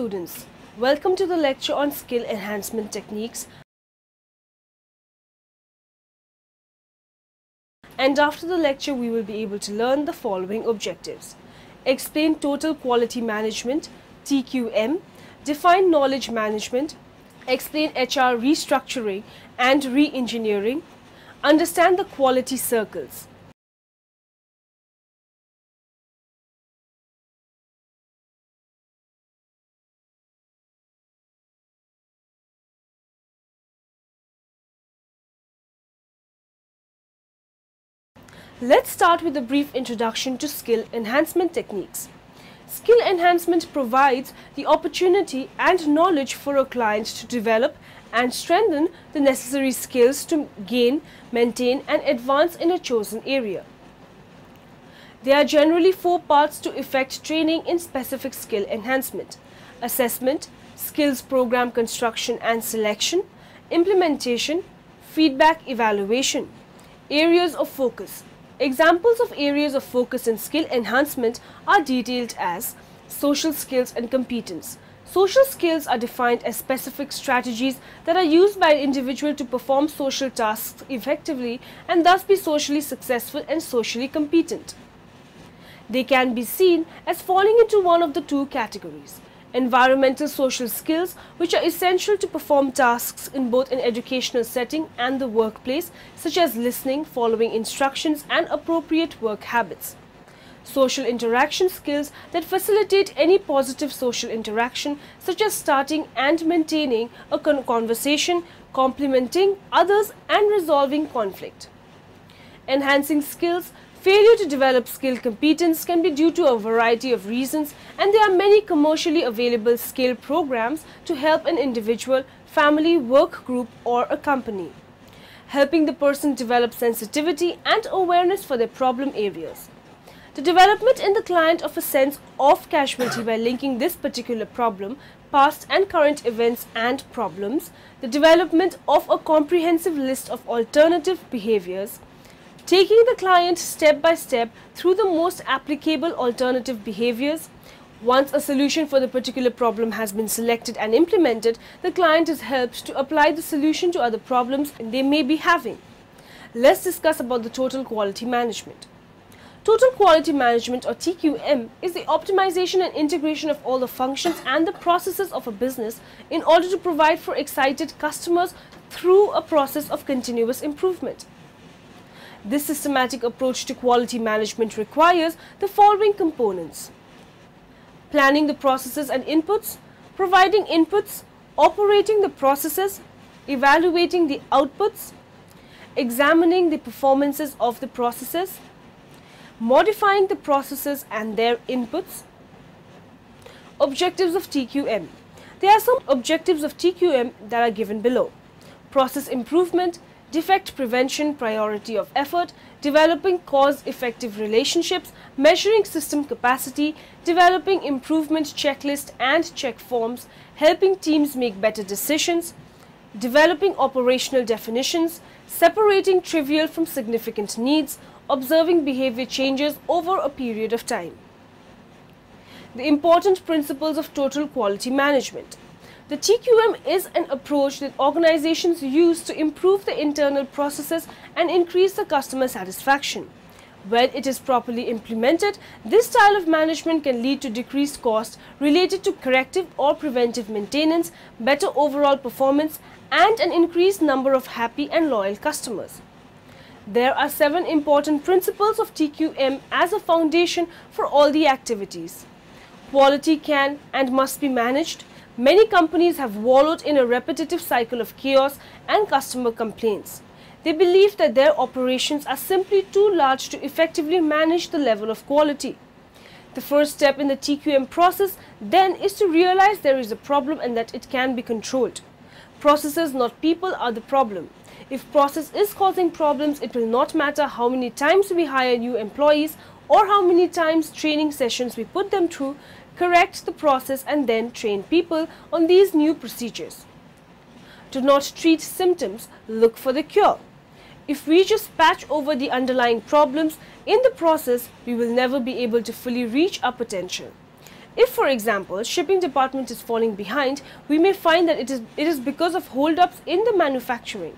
Students, welcome to the lecture on skill enhancement techniques. And after the lecture we will be able to learn the following objectives. Explain total quality management TQM, define knowledge management, explain HR restructuring and re-engineering, understand the quality circles. Let's start with a brief introduction to skill enhancement techniques. Skill enhancement provides the opportunity and knowledge for a client to develop and strengthen the necessary skills to gain, maintain and advance in a chosen area. There are generally four parts to effect training in specific skill enhancement. Assessment, skills program construction and selection, implementation, feedback evaluation. Areas of focus. Examples of areas of focus and skill enhancement are detailed as social skills and competence. Social skills are defined as specific strategies that are used by an individual to perform social tasks effectively and thus be socially successful and socially competent. They can be seen as falling into one of the two categories environmental social skills which are essential to perform tasks in both an educational setting and the workplace such as listening, following instructions and appropriate work habits. Social interaction skills that facilitate any positive social interaction such as starting and maintaining a conversation, complimenting others and resolving conflict. Enhancing skills Failure to develop skill competence can be due to a variety of reasons and there are many commercially available skill programs to help an individual, family, work group or a company, helping the person develop sensitivity and awareness for their problem areas. The development in the client of a sense of casualty by linking this particular problem, past and current events and problems, the development of a comprehensive list of alternative behaviors, taking the client step by step through the most applicable alternative behaviors. Once a solution for the particular problem has been selected and implemented, the client is helped to apply the solution to other problems they may be having. Let's discuss about the total quality management. Total Quality Management or TQM is the optimization and integration of all the functions and the processes of a business in order to provide for excited customers through a process of continuous improvement. This systematic approach to quality management requires the following components. Planning the processes and inputs, providing inputs, operating the processes, evaluating the outputs, examining the performances of the processes, modifying the processes and their inputs. Objectives of TQM. There are some objectives of TQM that are given below. Process improvement, defect prevention priority of effort, developing cause-effective relationships, measuring system capacity, developing improvement checklist and check forms, helping teams make better decisions, developing operational definitions, separating trivial from significant needs, observing behavior changes over a period of time. The important principles of total quality management. The TQM is an approach that organizations use to improve the internal processes and increase the customer satisfaction. When it is properly implemented, this style of management can lead to decreased costs related to corrective or preventive maintenance, better overall performance and an increased number of happy and loyal customers. There are seven important principles of TQM as a foundation for all the activities. Quality can and must be managed. Many companies have wallowed in a repetitive cycle of chaos and customer complaints. They believe that their operations are simply too large to effectively manage the level of quality. The first step in the TQM process then is to realize there is a problem and that it can be controlled. Processes, not people, are the problem. If process is causing problems, it will not matter how many times we hire new employees or how many times training sessions we put them through, correct the process and then train people on these new procedures. Do not treat symptoms, look for the cure. If we just patch over the underlying problems in the process, we will never be able to fully reach our potential. If, for example, shipping department is falling behind, we may find that it is, it is because of holdups in the manufacturing.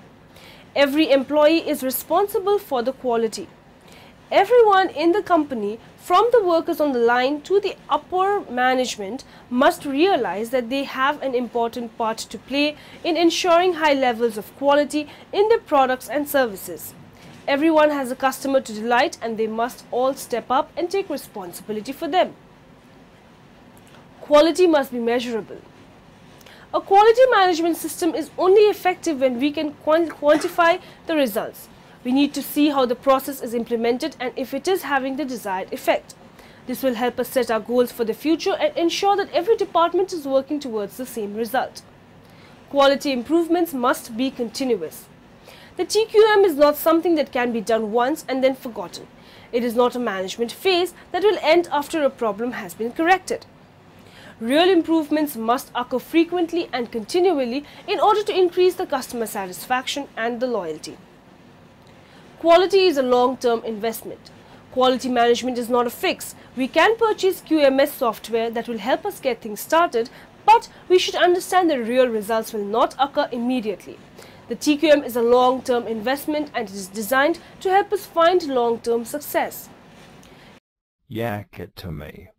Every employee is responsible for the quality. Everyone in the company, from the workers on the line to the upper management, must realize that they have an important part to play in ensuring high levels of quality in their products and services. Everyone has a customer to delight and they must all step up and take responsibility for them. Quality must be measurable. A quality management system is only effective when we can quantify the results. We need to see how the process is implemented and if it is having the desired effect. This will help us set our goals for the future and ensure that every department is working towards the same result. Quality improvements must be continuous. The TQM is not something that can be done once and then forgotten. It is not a management phase that will end after a problem has been corrected. Real improvements must occur frequently and continually in order to increase the customer satisfaction and the loyalty. Quality is a long-term investment. Quality management is not a fix. We can purchase QMS software that will help us get things started, but we should understand that real results will not occur immediately. The TQM is a long-term investment and it is designed to help us find long-term success. Yak it to me.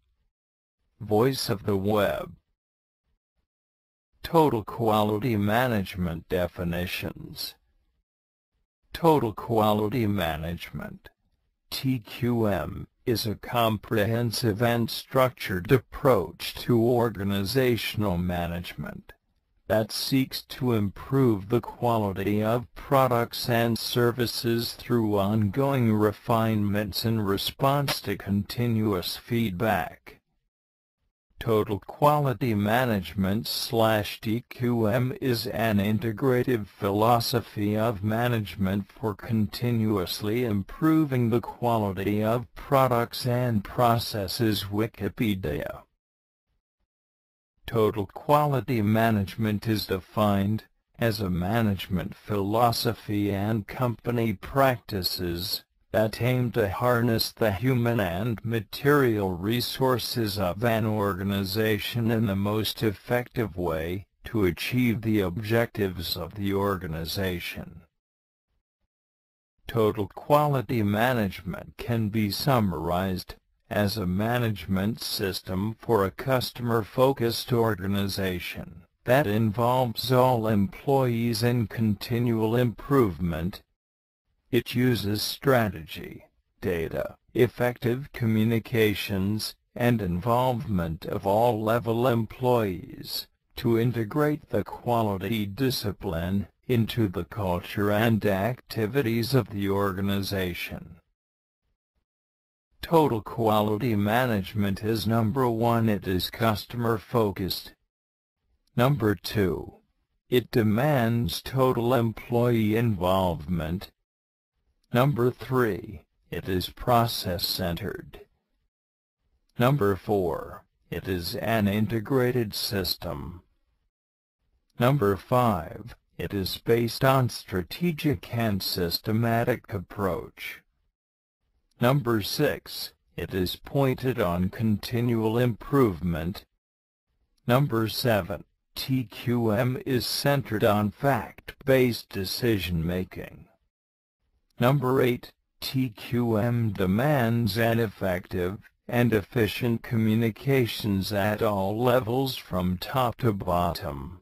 Voice of the Web Total Quality Management Definitions Total Quality Management TQM is a comprehensive and structured approach to organizational management that seeks to improve the quality of products and services through ongoing refinements in response to continuous feedback. Total Quality Management slash TQM is an integrative philosophy of management for continuously improving the quality of products and processes Wikipedia. Total Quality Management is defined as a management philosophy and company practices that aim to harness the human and material resources of an organization in the most effective way to achieve the objectives of the organization. Total quality management can be summarized as a management system for a customer-focused organization that involves all employees in continual improvement it uses strategy, data, effective communications, and involvement of all level employees to integrate the quality discipline into the culture and activities of the organization. Total quality management is number one it is customer focused. Number two. It demands total employee involvement Number 3. It is process-centered. Number 4. It is an integrated system. Number 5. It is based on strategic and systematic approach. Number 6. It is pointed on continual improvement. Number 7. TQM is centered on fact-based decision-making. Number 8. TQM demands an effective and efficient communications at all levels from top to bottom.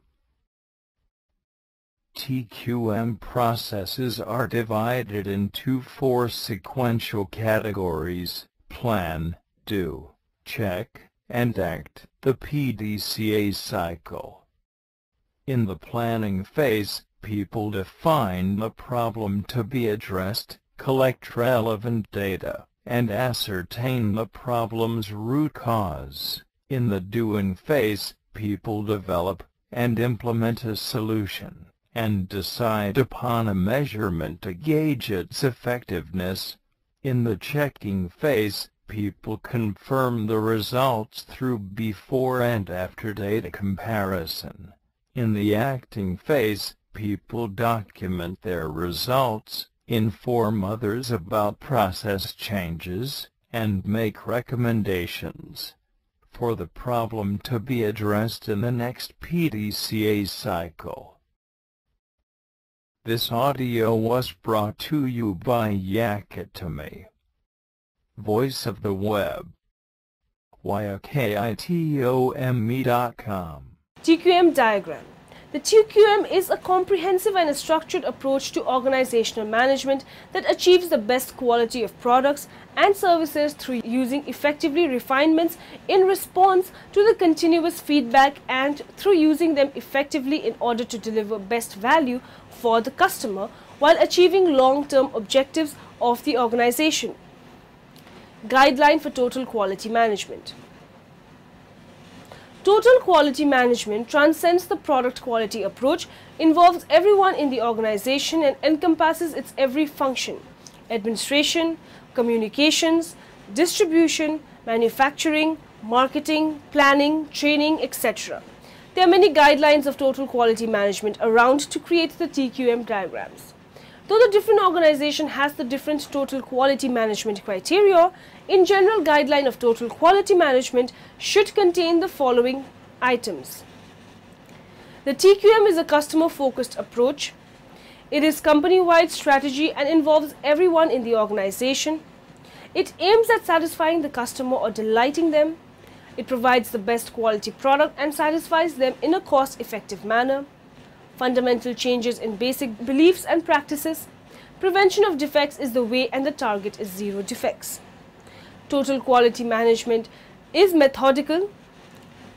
TQM processes are divided into four sequential categories, plan, do, check, and act, the PDCA cycle. In the planning phase, people define the problem to be addressed, collect relevant data, and ascertain the problem's root cause. In the doing phase, people develop and implement a solution, and decide upon a measurement to gauge its effectiveness. In the checking phase, people confirm the results through before and after data comparison. In the acting phase, people document their results, inform others about process changes, and make recommendations. for the problem to be addressed in the next PDCA cycle. This audio was brought to you by Yakitome. Voice of the Web. YAKITOME.com. TQM diagram. The TQM is a comprehensive and a structured approach to organizational management that achieves the best quality of products and services through using effectively refinements in response to the continuous feedback and through using them effectively in order to deliver best value for the customer while achieving long-term objectives of the organization. Guideline for Total Quality Management Total quality management transcends the product quality approach, involves everyone in the organization and encompasses its every function, administration, communications, distribution, manufacturing, marketing, planning, training, etc. There are many guidelines of total quality management around to create the TQM diagrams. Though the different organization has the different total quality management criteria, in general guideline of total quality management should contain the following items. The TQM is a customer focused approach. It is company-wide strategy and involves everyone in the organization. It aims at satisfying the customer or delighting them. It provides the best quality product and satisfies them in a cost-effective manner. Fundamental changes in basic beliefs and practices. Prevention of defects is the way and the target is zero defects. Total quality management is methodical,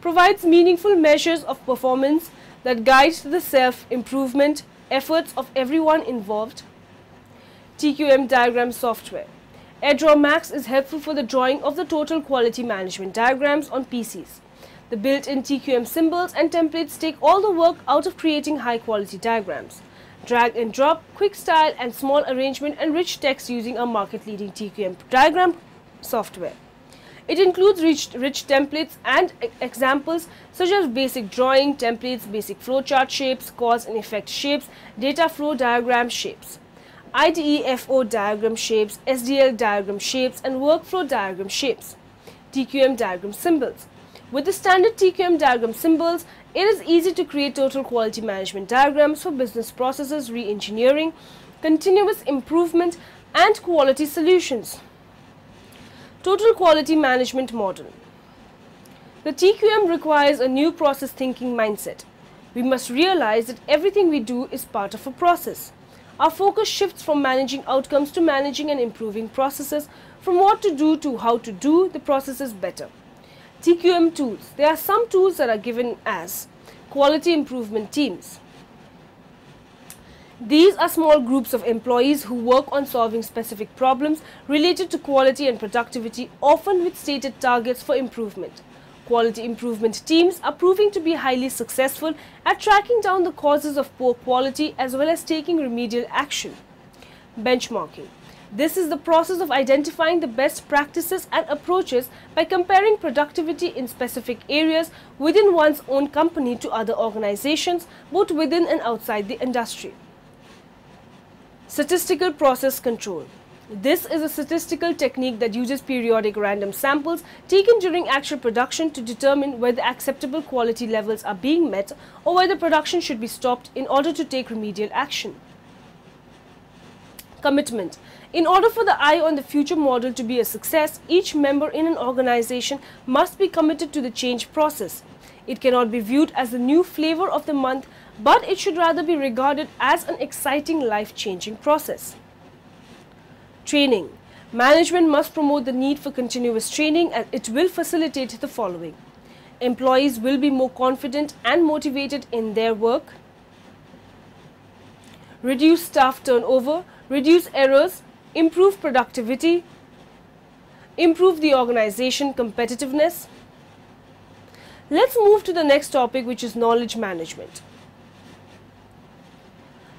provides meaningful measures of performance that guides the self-improvement efforts of everyone involved. TQM diagram software. Edraw Max is helpful for the drawing of the total quality management diagrams on PCs. The built-in TQM symbols and templates take all the work out of creating high-quality diagrams. Drag and drop, quick style and small arrangement and rich text using a market-leading TQM diagram software. It includes rich, rich templates and examples such as basic drawing templates, basic flowchart shapes, cause and effect shapes, data flow diagram shapes. IDEF0 diagram shapes, SDL diagram shapes, and workflow diagram shapes. TQM diagram symbols. With the standard TQM diagram symbols, it is easy to create total quality management diagrams for business processes, re-engineering, continuous improvement, and quality solutions. Total quality management model. The TQM requires a new process thinking mindset. We must realize that everything we do is part of a process. Our focus shifts from managing outcomes to managing and improving processes, from what to do to how to do the processes better. TQM tools. There are some tools that are given as quality improvement teams. These are small groups of employees who work on solving specific problems related to quality and productivity, often with stated targets for improvement. Quality improvement teams are proving to be highly successful at tracking down the causes of poor quality as well as taking remedial action. Benchmarking. This is the process of identifying the best practices and approaches by comparing productivity in specific areas within one's own company to other organizations, both within and outside the industry. Statistical process control. This is a statistical technique that uses periodic random samples taken during actual production to determine whether acceptable quality levels are being met or whether production should be stopped in order to take remedial action. Commitment. In order for the eye on the future model to be a success, each member in an organization must be committed to the change process. It cannot be viewed as the new flavor of the month, but it should rather be regarded as an exciting life-changing process. Training. Management must promote the need for continuous training and it will facilitate the following. Employees will be more confident and motivated in their work. Reduce staff turnover, reduce errors, improve productivity, improve the organization competitiveness. Let's move to the next topic which is knowledge management.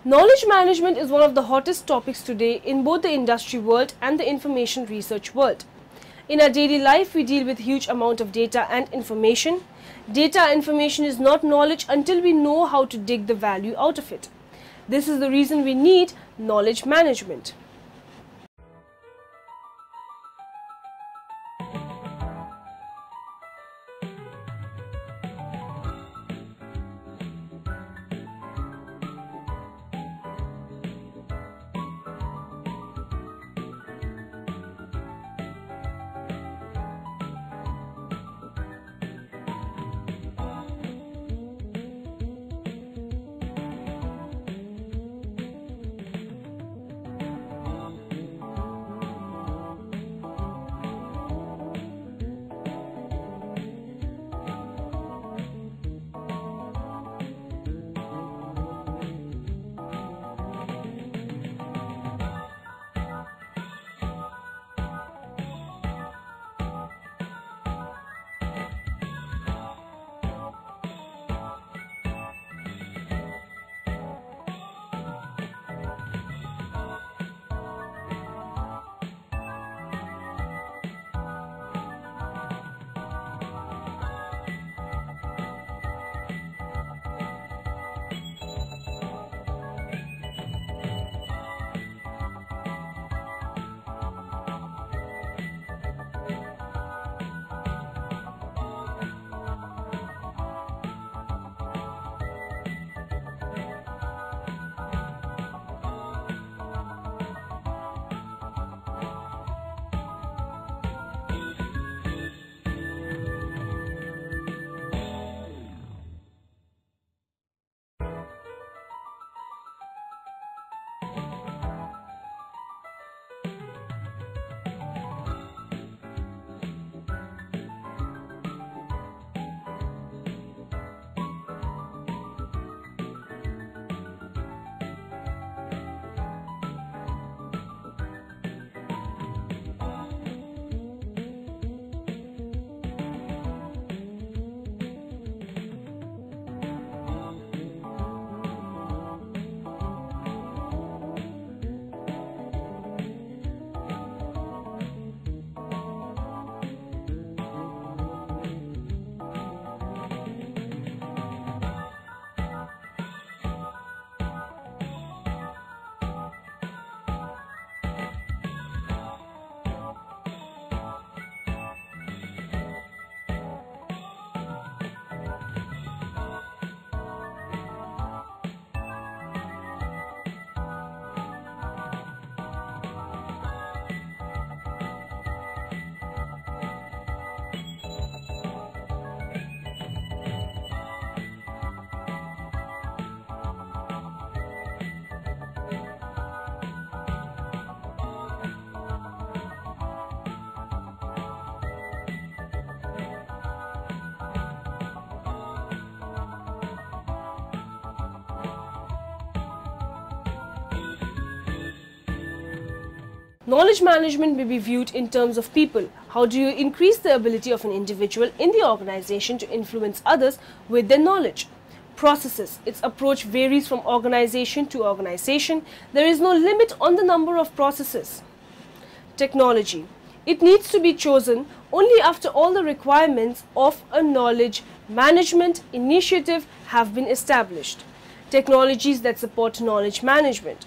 Knowledge management is one of the hottest topics today in both the industry world and the information research world. In our daily life, we deal with huge amount of data and information. Data information is not knowledge until we know how to dig the value out of it. This is the reason we need knowledge management. Knowledge management may be viewed in terms of people. How do you increase the ability of an individual in the organization to influence others with their knowledge? Processes. Its approach varies from organization to organization. There is no limit on the number of processes. Technology. It needs to be chosen only after all the requirements of a knowledge management initiative have been established. Technologies that support knowledge management.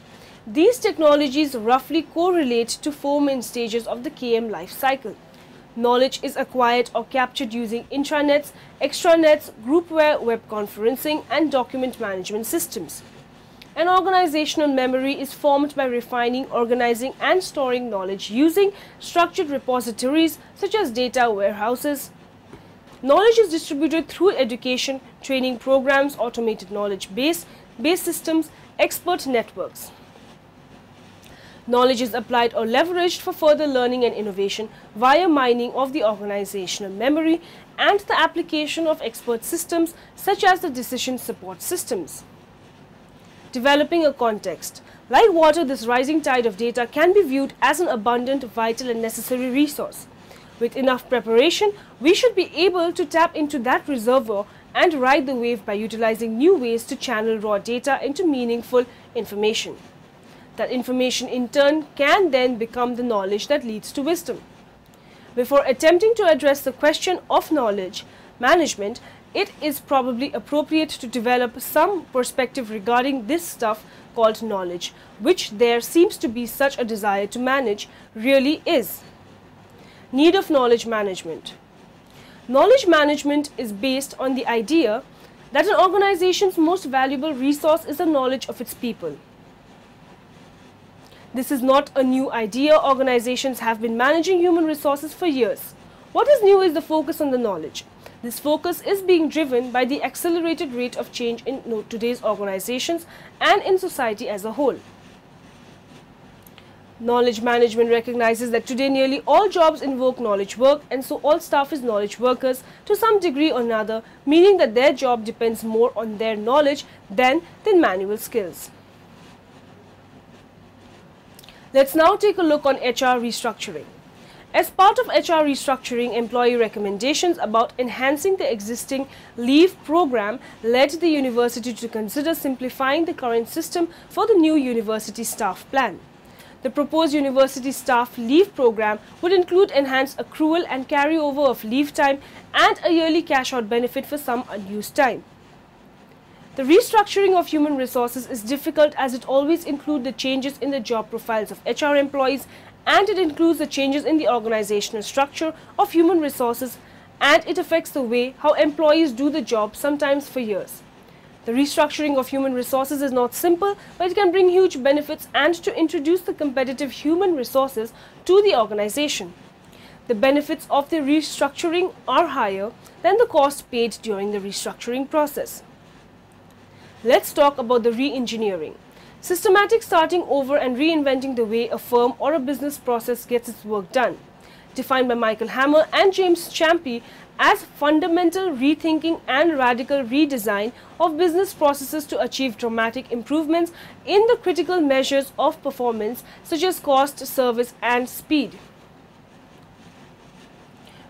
These technologies roughly correlate to four main stages of the KM life cycle. Knowledge is acquired or captured using intranets, extranets, groupware, web conferencing, and document management systems. An organizational memory is formed by refining, organizing, and storing knowledge using structured repositories such as data warehouses. Knowledge is distributed through education, training programs, automated knowledge base, base systems, expert networks. Knowledge is applied or leveraged for further learning and innovation via mining of the organizational memory and the application of expert systems such as the decision support systems. Developing a context. Like water, this rising tide of data can be viewed as an abundant, vital and necessary resource. With enough preparation, we should be able to tap into that reservoir and ride the wave by utilizing new ways to channel raw data into meaningful information. That information in turn can then become the knowledge that leads to wisdom. Before attempting to address the question of knowledge management, it is probably appropriate to develop some perspective regarding this stuff called knowledge, which there seems to be such a desire to manage really is. Need of knowledge management. Knowledge management is based on the idea that an organization's most valuable resource is the knowledge of its people. This is not a new idea. Organizations have been managing human resources for years. What is new is the focus on the knowledge. This focus is being driven by the accelerated rate of change in today's organizations and in society as a whole. Knowledge management recognizes that today nearly all jobs invoke knowledge work and so all staff is knowledge workers to some degree or another, meaning that their job depends more on their knowledge than their manual skills. Let's now take a look on HR restructuring. As part of HR restructuring, employee recommendations about enhancing the existing leave program led the university to consider simplifying the current system for the new university staff plan. The proposed university staff leave program would include enhanced accrual and carryover of leave time and a yearly cash out benefit for some unused time. The restructuring of human resources is difficult as it always includes the changes in the job profiles of HR employees and it includes the changes in the organizational structure of human resources and it affects the way how employees do the job sometimes for years. The restructuring of human resources is not simple, but it can bring huge benefits and to introduce the competitive human resources to the organization. The benefits of the restructuring are higher than the cost paid during the restructuring process. Let's talk about the re-engineering. Systematic starting over and reinventing the way a firm or a business process gets its work done. Defined by Michael Hammer and James Champy as fundamental rethinking and radical redesign of business processes to achieve dramatic improvements in the critical measures of performance such as cost, service and speed.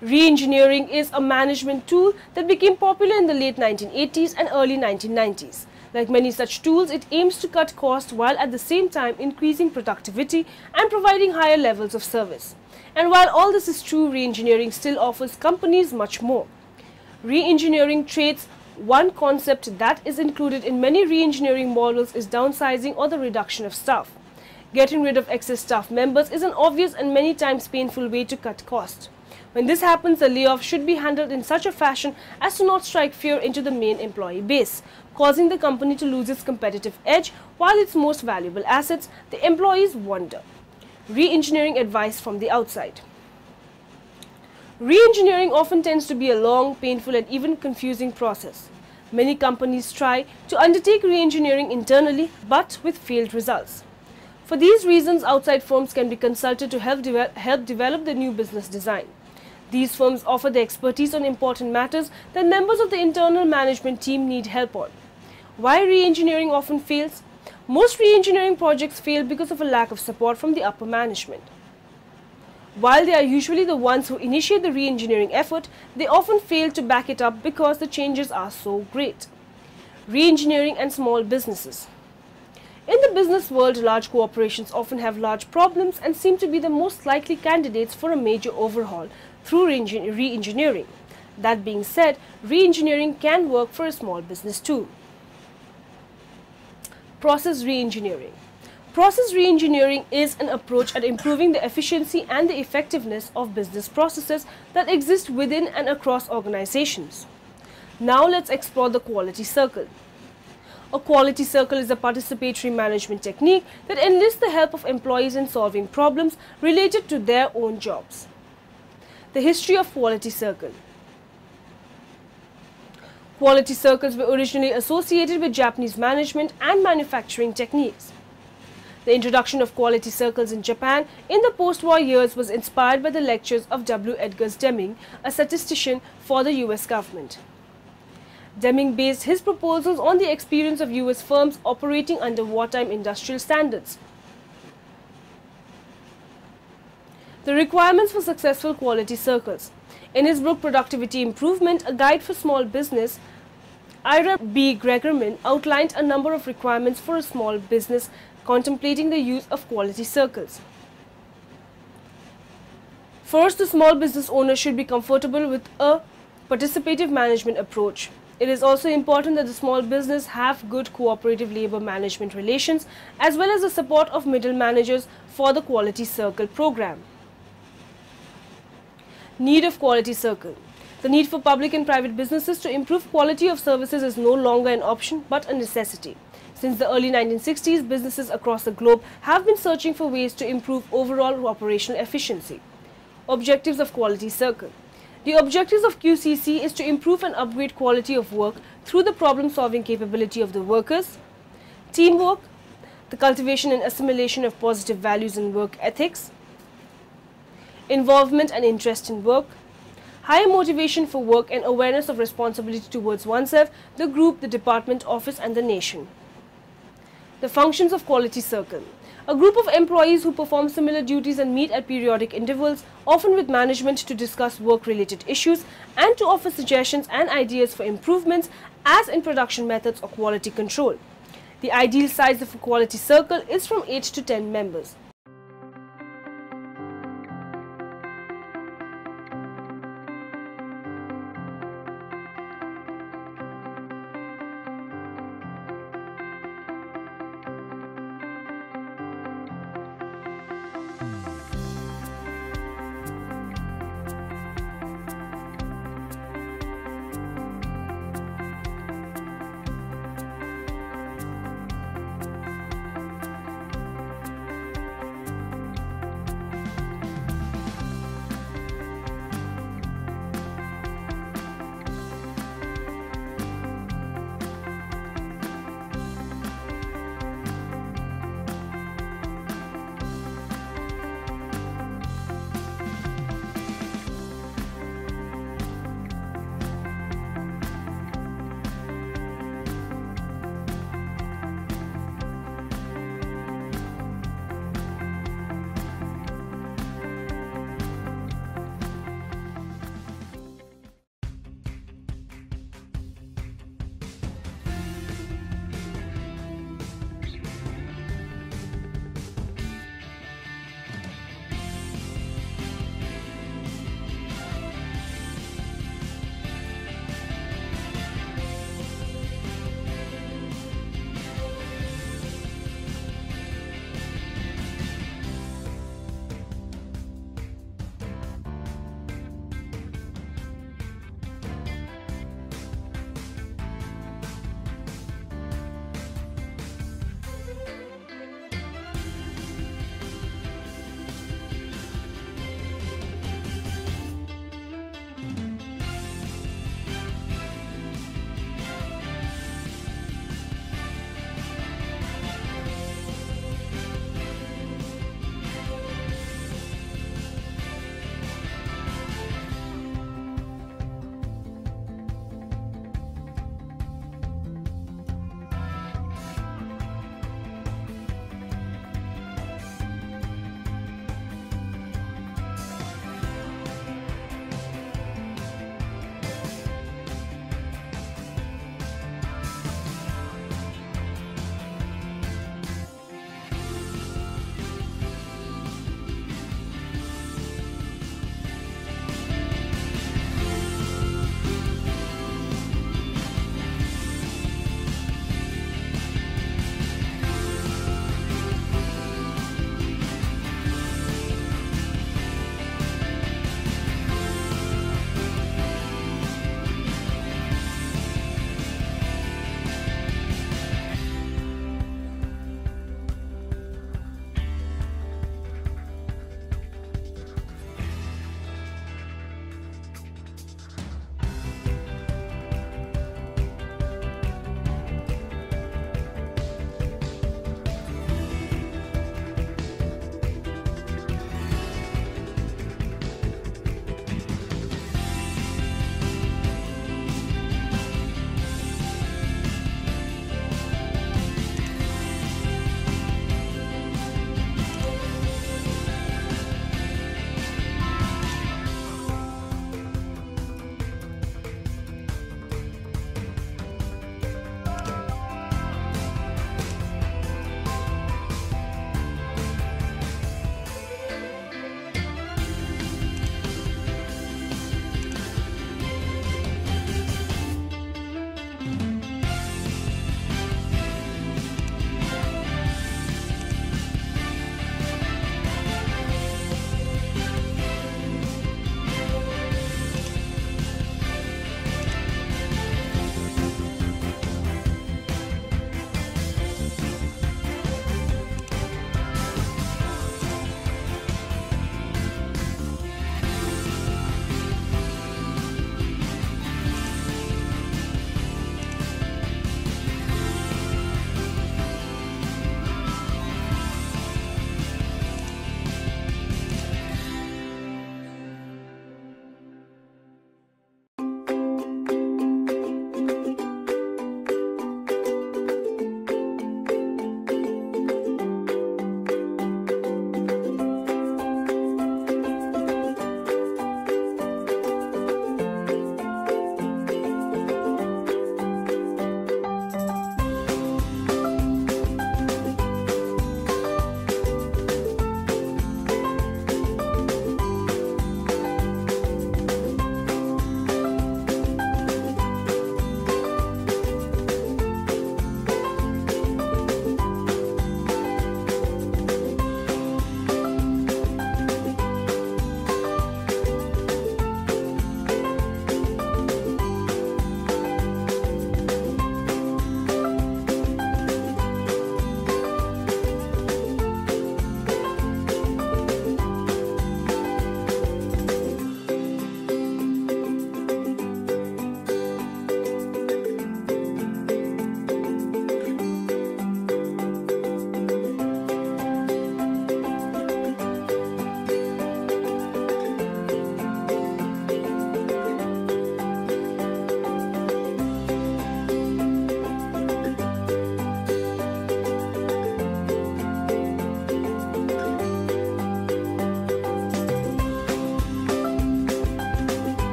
Re-engineering is a management tool that became popular in the late 1980s and early 1990s. Like many such tools, it aims to cut costs while at the same time increasing productivity and providing higher levels of service. And while all this is true, re-engineering still offers companies much more. Re-engineering traits one concept that is included in many re-engineering models is downsizing or the reduction of staff. Getting rid of excess staff members is an obvious and many times painful way to cut costs. When this happens, a layoff should be handled in such a fashion as to not strike fear into the main employee base, causing the company to lose its competitive edge while its most valuable assets, the employees, wander. Re-engineering advice from the outside. Re-engineering often tends to be a long, painful and even confusing process. Many companies try to undertake re-engineering internally but with failed results. For these reasons, outside firms can be consulted to help, de help develop the new business design. These firms offer the expertise on important matters that members of the internal management team need help on. Why re-engineering often fails? Most re-engineering projects fail because of a lack of support from the upper management. While they are usually the ones who initiate the re-engineering effort, they often fail to back it up because the changes are so great. Re-engineering and small businesses. In the business world, large corporations often have large problems and seem to be the most likely candidates for a major overhaul through re-engineering. That being said, re-engineering can work for a small business too. Process re-engineering. Process re-engineering is an approach at improving the efficiency and the effectiveness of business processes that exist within and across organizations. Now let's explore the quality circle. A quality circle is a participatory management technique that enlists the help of employees in solving problems related to their own jobs. The history of quality circle. Quality circles were originally associated with Japanese management and manufacturing techniques. The introduction of quality circles in Japan in the post-war years was inspired by the lectures of W. Edwards Deming, a statistician for the US government. Deming based his proposals on the experience of US firms operating under wartime industrial standards. The requirements for successful quality circles. In his book Productivity Improvement, a guide for small business, Ira B. Gregerman outlined a number of requirements for a small business contemplating the use of quality circles. First, the small business owner should be comfortable with a participative management approach. It is also important that the small business have good cooperative labor management relations as well as the support of middle managers for the quality circle program. Need of quality circle. The need for public and private businesses to improve quality of services is no longer an option but a necessity. Since the early 1960s, businesses across the globe have been searching for ways to improve overall operational efficiency. Objectives of Quality Circle The objectives of QCC is to improve and upgrade quality of work through the problem-solving capability of the workers, teamwork, the cultivation and assimilation of positive values and work ethics, involvement and interest in work, higher motivation for work and awareness of responsibility towards oneself, the group, the department, office and the nation. The functions of quality circle. A group of employees who perform similar duties and meet at periodic intervals, often with management to discuss work-related issues and to offer suggestions and ideas for improvements as in production methods or quality control. The ideal size of a quality circle is from 8 to 10 members.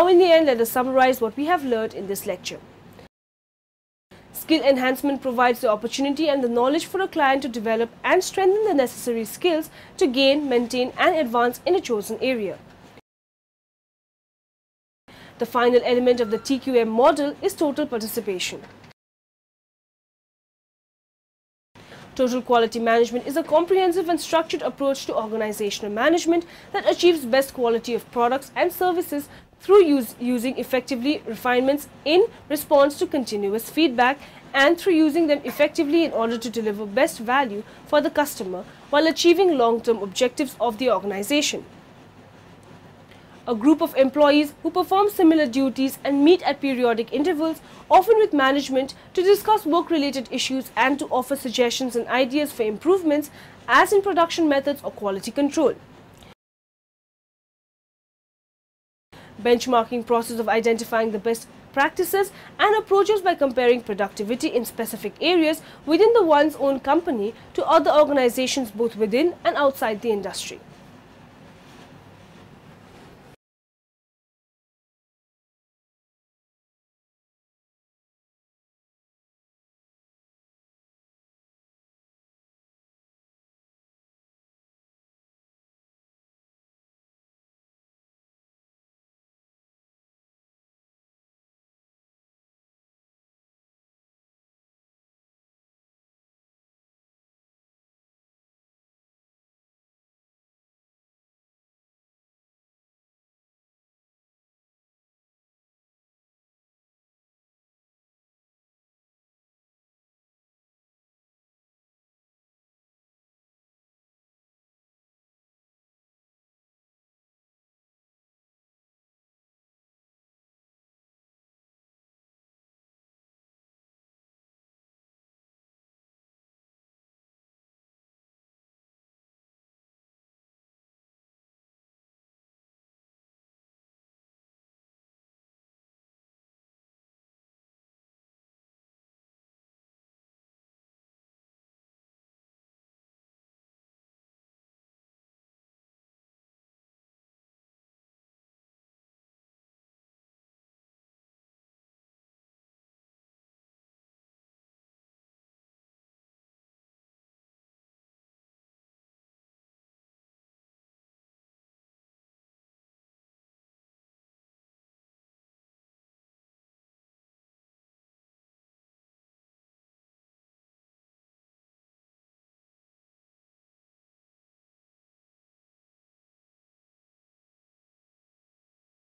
Now in the end, let us summarize what we have learned in this lecture. Skill enhancement provides the opportunity and the knowledge for a client to develop and strengthen the necessary skills to gain, maintain and advance in a chosen area. The final element of the TQM model is total participation. Total quality management is a comprehensive and structured approach to organizational management that achieves best quality of products and services through use, using effectively refinements in response to continuous feedback and through using them effectively in order to deliver best value for the customer while achieving long-term objectives of the organization a group of employees who perform similar duties and meet at periodic intervals, often with management, to discuss work-related issues and to offer suggestions and ideas for improvements as in production methods or quality control. Benchmarking process of identifying the best practices and approaches by comparing productivity in specific areas within the one's own company to other organizations both within and outside the industry.